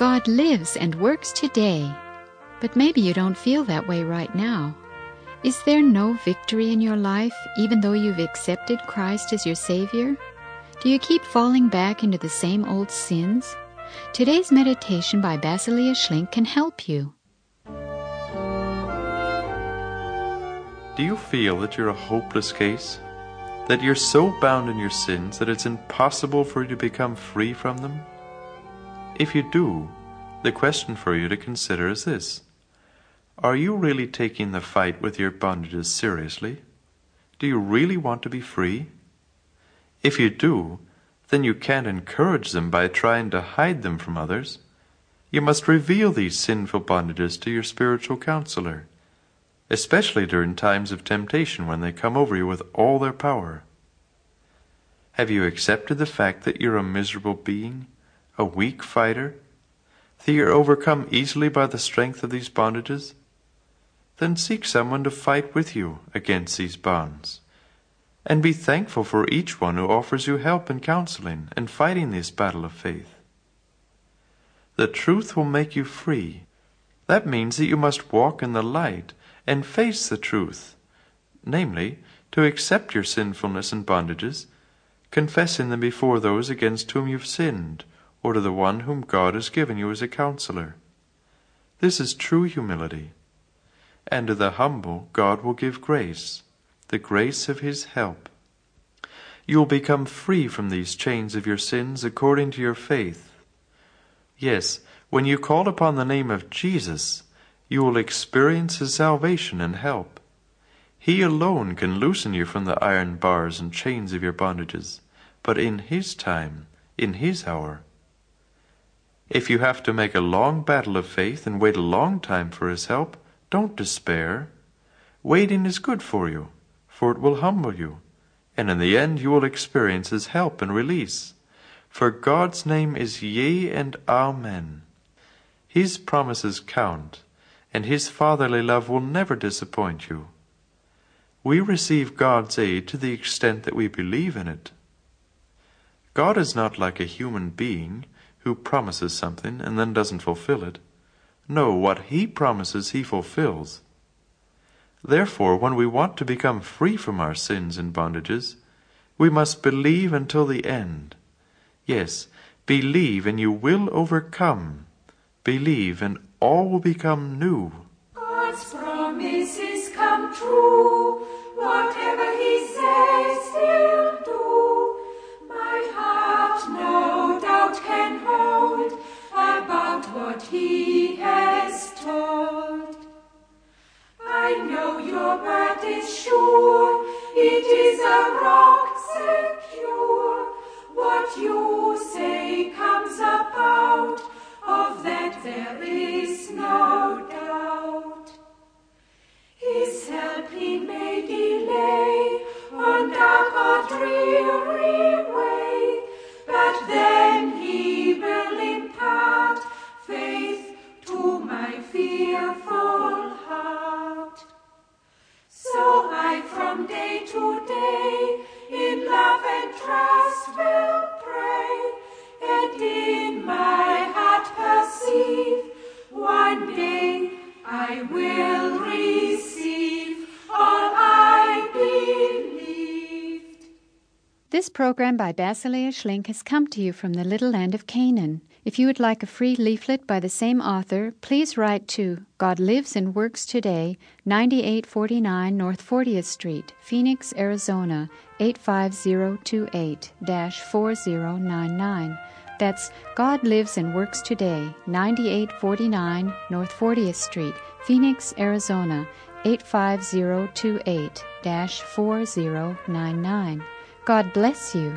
God lives and works today. But maybe you don't feel that way right now. Is there no victory in your life even though you've accepted Christ as your Savior? Do you keep falling back into the same old sins? Today's meditation by Basilea Schlink can help you. Do you feel that you're a hopeless case? That you're so bound in your sins that it's impossible for you to become free from them? If you do, the question for you to consider is this Are you really taking the fight with your bondages seriously? Do you really want to be free? If you do, then you can't encourage them by trying to hide them from others. You must reveal these sinful bondages to your spiritual counselor especially during times of temptation when they come over you with all their power. Have you accepted the fact that you're a miserable being, a weak fighter, that you're overcome easily by the strength of these bondages? Then seek someone to fight with you against these bonds, and be thankful for each one who offers you help and counseling in fighting this battle of faith. The truth will make you free. That means that you must walk in the light and face the truth, namely, to accept your sinfulness and bondages, confessing them before those against whom you've sinned, or to the one whom God has given you as a counselor. This is true humility. And to the humble, God will give grace, the grace of His help. You will become free from these chains of your sins according to your faith. Yes, when you call upon the name of Jesus, you will experience His salvation and help. He alone can loosen you from the iron bars and chains of your bondages, but in His time, in His hour. If you have to make a long battle of faith and wait a long time for His help, don't despair. Waiting is good for you, for it will humble you, and in the end you will experience His help and release. For God's name is Yea and Amen. His promises count and His fatherly love will never disappoint you. We receive God's aid to the extent that we believe in it. God is not like a human being who promises something and then doesn't fulfill it. No, what He promises He fulfills. Therefore, when we want to become free from our sins and bondages, we must believe until the end. Yes, believe and you will overcome. Believe and all will become new. God's promises come true. Whatever He says, He has told. I know your word is sure. It is a rock secure. What you say comes about. Of that there is no will receive I. This program by Basilea Schlink has come to you from the little land of Canaan. If you would like a free leaflet by the same author, please write to God Lives and Works Today, 9849 North 40th Street, Phoenix, Arizona, 85028 4099. That's God Lives and Works Today, 9849 North 40th Street, Phoenix, Arizona, 85028 4099. God bless you.